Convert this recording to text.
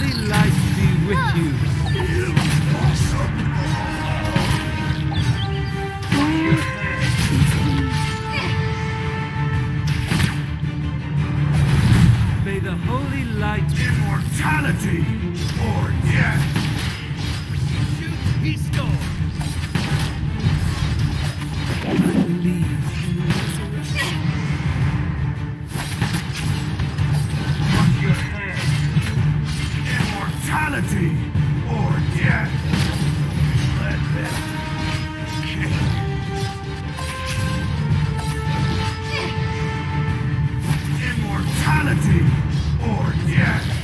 holy light be with you. May the holy light... Immortality! Or Humanity or death. Let them kill. Immortality or death.